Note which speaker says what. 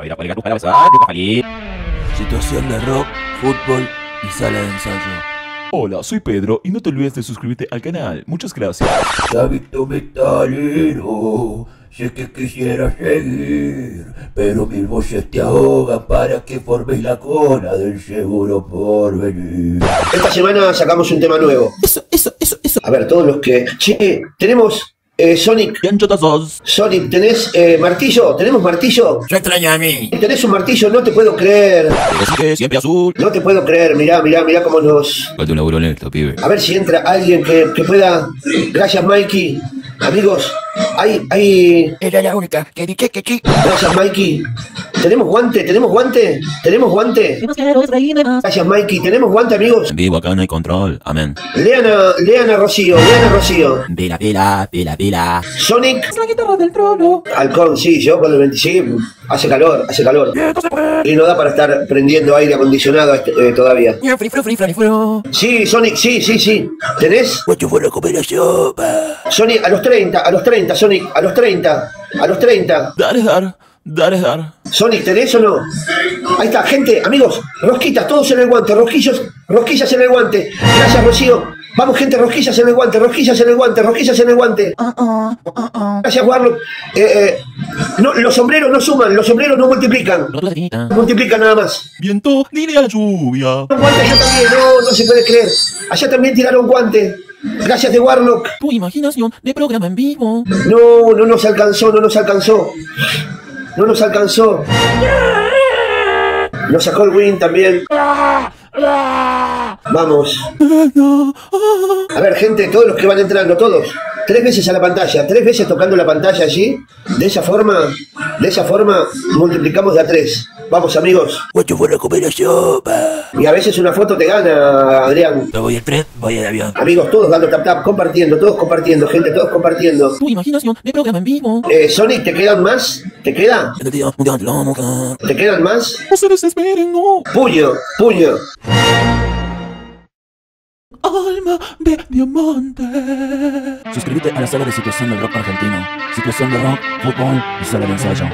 Speaker 1: Oír a colegas tus feliz.
Speaker 2: Situación de rock, fútbol y sala de ensayo.
Speaker 3: Hola, soy Pedro y no te olvides de suscribirte al canal. Muchas gracias.
Speaker 2: Chavito metalero, sé que quisiera seguir, pero mis voces te ahogan para que formes la cola del seguro por venir.
Speaker 4: Esta semana sacamos un tema nuevo.
Speaker 2: Eso, eso, eso, eso.
Speaker 4: A ver, todos los que... Che, tenemos eh, Sonic. Sonic, ¿tenés eh, martillo? ¿Tenemos martillo?
Speaker 2: Yo extraño a mí.
Speaker 4: ¿Tenés un martillo? No te puedo creer.
Speaker 3: Así que siempre azul.
Speaker 4: No te puedo creer. Mirá, mirá, mirá cómo nos...
Speaker 3: Falta un laburo en esto, pibe.
Speaker 4: A ver si entra alguien que, que pueda... Gracias, Mikey. Amigos, hay... hay...
Speaker 2: Era la única que dije que sí.
Speaker 4: Gracias, Mikey. ¿Tenemos guante? ¿Tenemos guante? ¿Tenemos guante? Gracias, Mikey. ¿Tenemos guante, amigos?
Speaker 3: Vivo acá no hay control. Amén.
Speaker 4: Lean a, lean a Rocío, lean a Rocío.
Speaker 3: Vela, vela, vela, vela.
Speaker 4: Sonic.
Speaker 2: La guitarra del trono.
Speaker 4: Halcón, sí, yo con el 25. Hace calor, hace calor. Y no da para estar prendiendo aire acondicionado este- eh, todavía.
Speaker 2: Fri, fri, fri, fri, fri.
Speaker 4: Sí, Sonic, sí, sí, sí. ¿Tenés?
Speaker 2: Cuánto fue la la.
Speaker 4: Sonic, a los 30, a los 30, Sonic, a los 30, a los 30.
Speaker 3: Dar es dar. Dar es dar.
Speaker 4: Sonic, ¿tenés o no? Ahí está, gente, amigos, rosquitas, todos en el guante, rosquillos, rosquillas en el guante. Gracias, Rocío. Vamos, gente, rosquillas en el guante, rosquillas en el guante, rosquillas en el guante. Gracias, Warlock. Eh, eh, no, los sombreros no suman, los sombreros no multiplican. Multiplican nada más.
Speaker 3: Viento, dile a la lluvia.
Speaker 4: Guante allá también, no, no se puede creer. Allá también tiraron guante. Gracias de Warlock.
Speaker 2: Tu imaginación de programa en vivo.
Speaker 4: No, no nos alcanzó, no nos alcanzó. No nos alcanzó. Nos sacó el win también. Vamos. A ver, gente, todos los que van entrando, todos. Tres veces a la pantalla, tres veces tocando la pantalla allí. De esa forma, de esa forma, multiplicamos de a tres. Vamos, amigos.
Speaker 2: Cuánto fue la comer la sopa.
Speaker 4: Y a veces una foto te gana, Adrián.
Speaker 2: No voy al tren, voy al avión.
Speaker 4: Amigos, todos dando tap tap, compartiendo, todos compartiendo, gente, todos compartiendo.
Speaker 2: Tu imaginación de programa en vivo.
Speaker 4: Eh, Sonic, ¿te quedan más? ¿Te queda?
Speaker 2: Te digo, un día te lo vamos a-
Speaker 4: ¿Te quedan más?
Speaker 3: No se desesperen, no.
Speaker 4: Puño, puño.
Speaker 3: Alma de diamante.
Speaker 2: Suscríbete a la sala de situación del rock argentino. Situación de rock, fútbol y sala de ensayo.